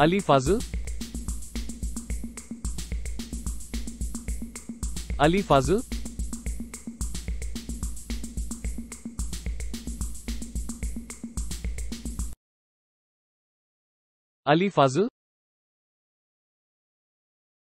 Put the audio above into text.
Ali Fazil Ali Fazil Ali Fazil